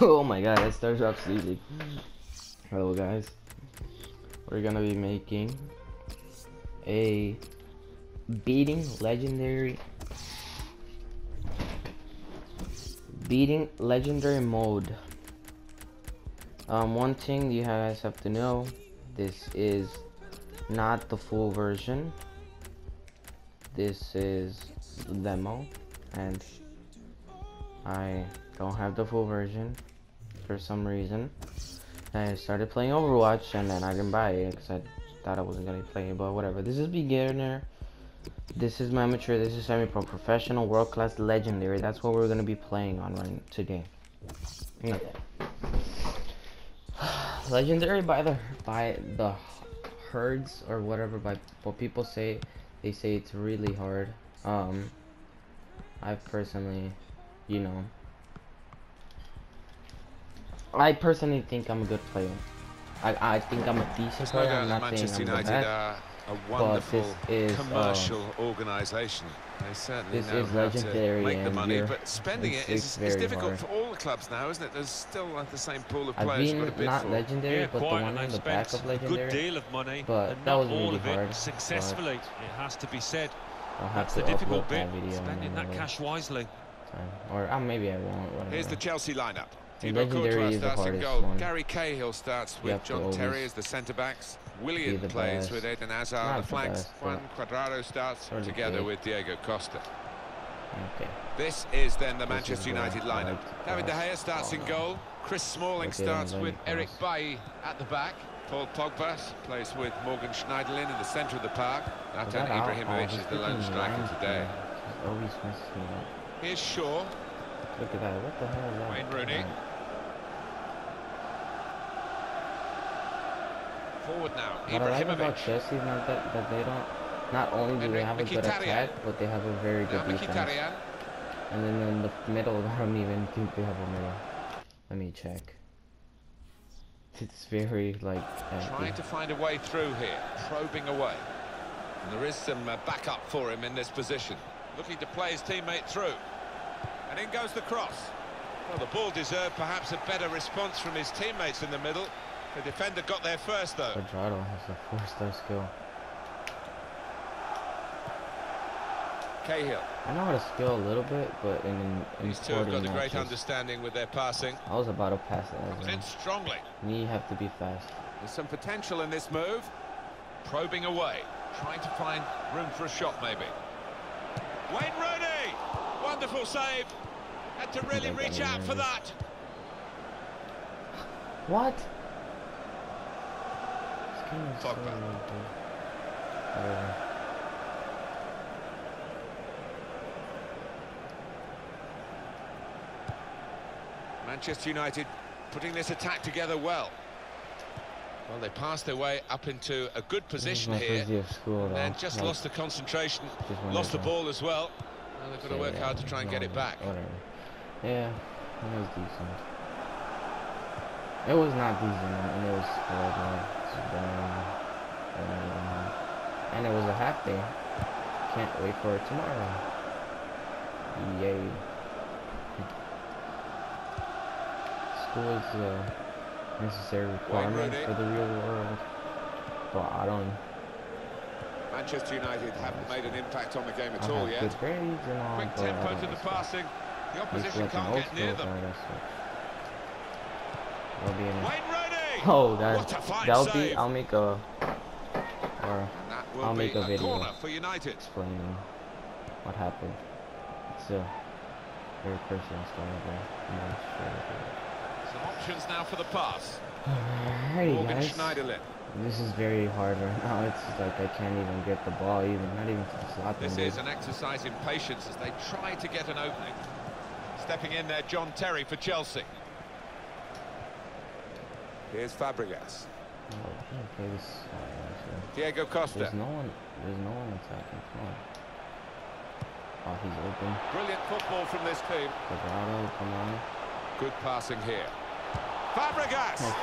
oh my god, that starts off sleazy. Hello guys. We're gonna be making a beating legendary beating legendary mode. Um one thing you guys have to know, this is not the full version. This is the demo and I don't have the full version for some reason. I started playing Overwatch and then I didn't buy it because I thought I wasn't gonna play it, but whatever. This is beginner. This is my amateur. This is semi-pro, professional, world-class, legendary. That's what we're gonna be playing on right today. Legendary by the by the herds or whatever by what people say. They say it's really hard. Um, I personally, you know, I personally think I'm a good player. I I think I'm a decent player. I'm not Manchester saying I'm United the best. are a wonderful is, um, commercial organisation. They certainly this know is how to make the money, but spending it's- it it's is, is difficult hard. for all the clubs now, isn't it? There's still like the same pool of players you've got been to bid not for. legendary, Yeah, but the one and the back spent of a good legendary. deal of money, but and that not was all really of it successfully. It has to be said. I'll have That's to the difficult bit, spending that cash wisely. time. or uh, maybe I won't. Whatever. Here's the Chelsea lineup. And legendary is the starts in hardest goal. one. Gary Cahill starts with John Terry as the centre backs. Willian plays best. with Eden Hazard on Not the the flanks. Juan Cuadrado starts Pretty together good. with Diego Costa. Okay. This is then the This Manchester United lineup. David De. Gea starts in Oh, goal. Chris Smalling Okay, starts with Eric pass. Bailly at the back. Paul Pogba plays with Morgan Schneiderlin in the centre of the park. Was Zlatan that out? Oh, Ibrahimovic is the lone striker today. He's always messes me up. Here's Shaw. Look at that. What the hell is that? Wayne Rooney. Forward now. What I like about. Chelsea is not that, that they don't. Not only do they have a good attack, but they have a very good defense. And then in the middle, I don't even think they have a middle. Let me check. It's very like. Trying to find a way through here. Probing away. And there is some uh, backup for him in this position. Looking to play his teammate through. And in goes the cross. Well, the ball deserved perhaps a better response from his teammates in the middle. The defender got there first, though. Cuadrado has a four-star skill. Cahill. I know how to skill a little bit, but in in, in These two have got sporting a great understanding with their passing. I was about to pass it. Comes As in strongly. well. You have to be fast. There's some potential in this move. Probing away. Trying to find room for a shot, maybe. Wayne Rooney! Wonderful save. Had to really reach out for that. What? This game is so Pogba. Whatever. Manchester United putting this attack together well. Well, they passed their way up into a good position here. first day school. And just Like, lost the concentration, lost the ball as well. Well, they've got to work hard to try and get it back. Yeah, it was decent. It was not decent, and it was horrible. Um, And it was a half day. Can't wait for tomorrow. Yay. School is a necessary requirement for the real world. But I don't. Manchester United haven't made an impact on the game I at all have yet. all, Quick tempo to the passing. The opposition can't get near them. card, that's what- That'll be an Wayne! Oh, that that'll be. I'll make a or And that will I'll make a a video. for explaining what happened. It's a very personal story, but I'm not sure. Some options now for the pass. Alrighty, Morgan guys. Schneiderlin. This is very hard right now. It's like I can't even get the ball, even not even to the slot. This is an exercise in patience as they try to get an opening. Stepping in there, John Terry for Chelsea. Here's Fabregas. Oh, can't play this. Actually. Diego Costa. There's no one. There's no one attacking. Come on. Oh, he's open. Brilliant football from this team. Cuadrado, come on. Good passing here. Fabregas! Oh.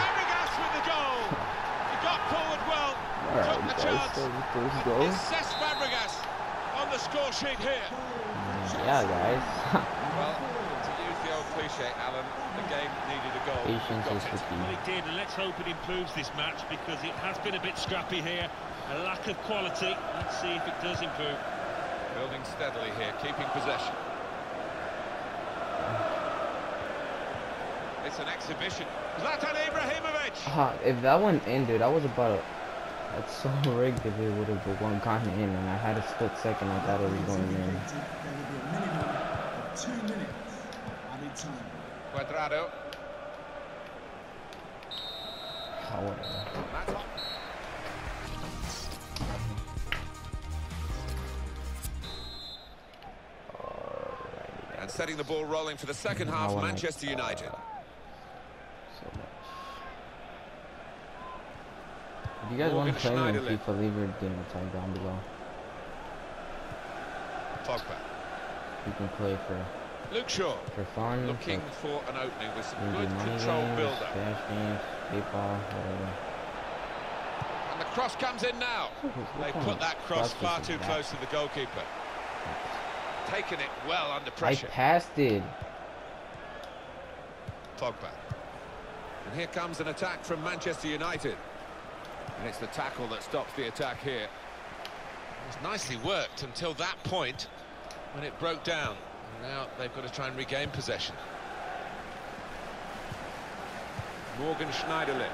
Fabregas with the goal! He got forward well, took Alright, the chance. First goal. It's Cesc Fabregas on the score sheet here. Mm, yeah, guys. Well, the old cliche, Alan, the game needed a goal. Patience is it. the Well, key. it did, and let's hope it improves this match because it has been a bit scrappy here. A lack of quality. Let's see if it does improve. Building steadily here, keeping possession. It's an exhibition. Zlatan Ibrahimovic! Ah, if that went in, dude, I was about to. That's so rigged if it would have gone gone in, and I had a split second. I thought it was going in. Be a two minutes added time. Cuadrado. Whatever. That's on. Alrighty, And setting the ball rolling for the second I half, wanna- Manchester United. so much. If you guys want to play me in Schneiderlin. FIFA, leave your game tag down below. Pogba. You can play for Luke Shaw looking for an opening with some good control build-up. cash games, PayPal, whatever. And the cross comes in now. They put that cross far too close to the goalkeeper. Taking it well under I pressure. passed it. Pogba. And here comes an attack from Manchester United. And it's the tackle that stops the attack here. It was nicely worked until that point when it broke down. And now they've got to try and regain possession. Morgan Schneiderlin.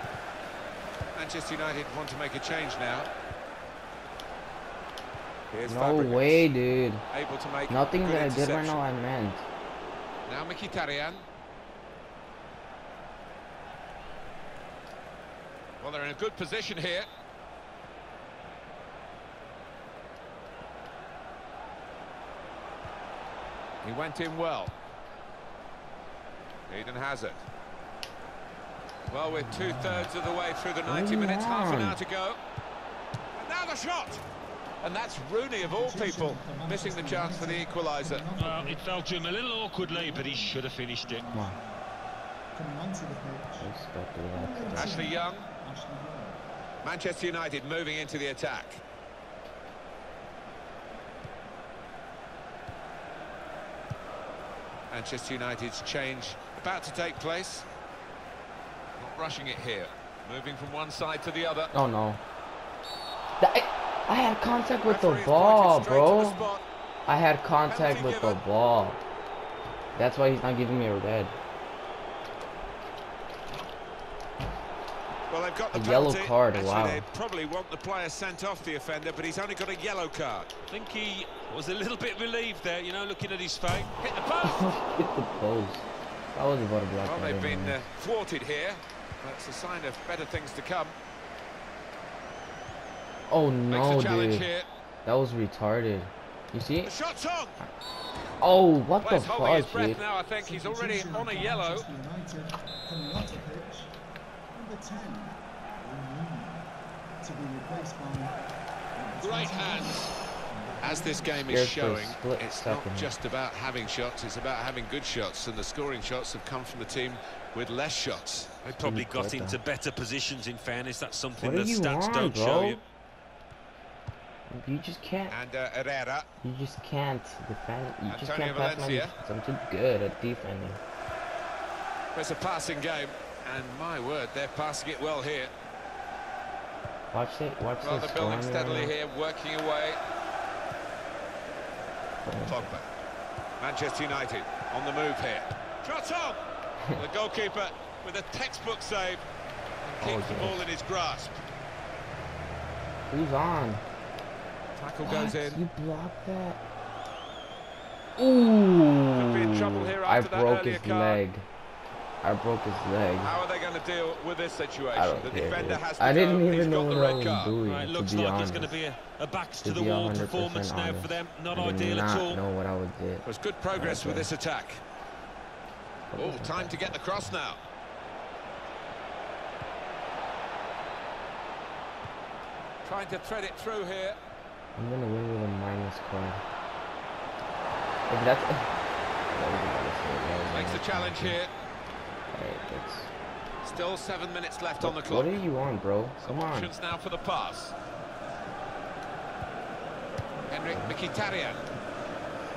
Manchester United want to make a change now. Here's No Fabregas, way, dude. Able to make Nothing that I did right interception. now I meant. Now Mkhitaryan. Well, they're in a good position here. He went in well. Eden Hazard. Well, we're two-thirds of the way through the 90 Come minutes, half an hour to go. And now the shot! And that's Rooney, of all people, missing the chance for the equaliser. Well, it fell to him a little awkwardly, but he should have finished it. Come on. Coming the pitch. Expected that. Ashley Young. Ashley Young. Manchester United moving into the attack. Manchester United's change about to take place. Not rushing it here. Moving from one side to the other. Oh no. That- I, I had contact with the ball, pointed straight to the bro. I had contact Penalty with the ball. That's why he's not giving me a red. Well, they've got the A yellow card, Actually, wow. they probably want the player sent off the offender, but he's only got a yellow card. I think he was a little bit relieved there, you know, looking at his face. Hit the post! Hit the post. I was about to block Well, that they've been uh, thwarted here. That's a sign of better things to come. Oh no, dude. here. That was retarded. You see? The shot's on. Oh, what the Player's holding his breath dude? now. I think he's already on a yellow. Manchester United coming onto the pitch. Number 10, to be replaced by Great hands. As this game is showing, it's second. not just about having shots, it's about having good shots. And the scoring shots have come from the team with less shots. They probably got quite into better positions, in fairness. That's something What that stats want, don't bro? show you. You just can't. And uh, Herrera. You just can't defend. You just Antonio can't Valencia. defense. I'm too good at defending. It's a passing game. And my word, they're passing it well here. Watch it. Watch Well, this. they're building steadily here, working away. Pogba. Manchester United on the move here. Shot on! the goalkeeper with a textbook save. Oh, Keeps Oh, the ball in his grasp. Who's on? Tackle What? goes in. You blocked that? Ooh. Could be in trouble here I that broke his card. leg. I broke his leg. How are they going to deal with this situation? I don't the care, defender dude. has I didn't go. Even know the what I red was card. doing. Right, to looks be like honest. it's going to be a, a backs to, To the wall 100% performance now for them. Not I ideal not at all. know what I was did. It good progress with this attack. Oh, time to get the cross now. Trying to thread it through here. I'm gonna win with a minus card. If that's. That was about to say, that was Makes minus challenge here. Alright, that's. Still seven minutes left on the clock. What are you on, bro? Some Come on. options now for the pass. Henrikh Mkhitaryan.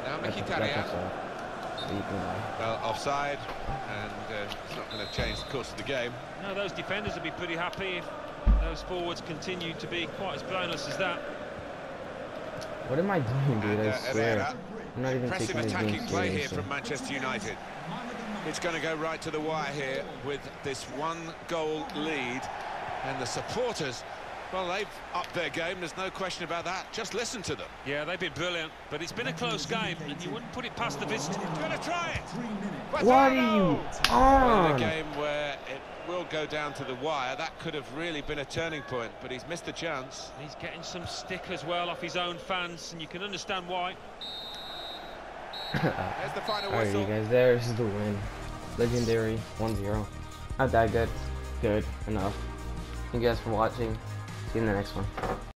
Now That's- that's Mkhitaryan. Well, offside, and uh, it's not going to change the course of the game. No, those defenders will be pretty happy if those forwards continue to be quite as blameless as that. What am I doing, dude? And, I uh, swear. Herrera. I'm not even Impressive taking attacking play here from Manchester United. Man of the match. It's going to go right to the wire here with this one-goal lead, and the supporters, well, they've upped their game. There's no question about that. Just listen to them. Yeah, they've been brilliant, but it's been a close game, and you wouldn't put it past the visitors. Going to try it. Three minutes. What are you Well, in a game where it will go down to the wire, that could have really been a turning point, but he's missed a chance. He's getting some stick as well off his own fans, and you can understand why. There's the final Alright, whistle. you guys, there's the win. Legendary 1-0. Not that good. Good enough. Thank you guys for watching. See you in the next one.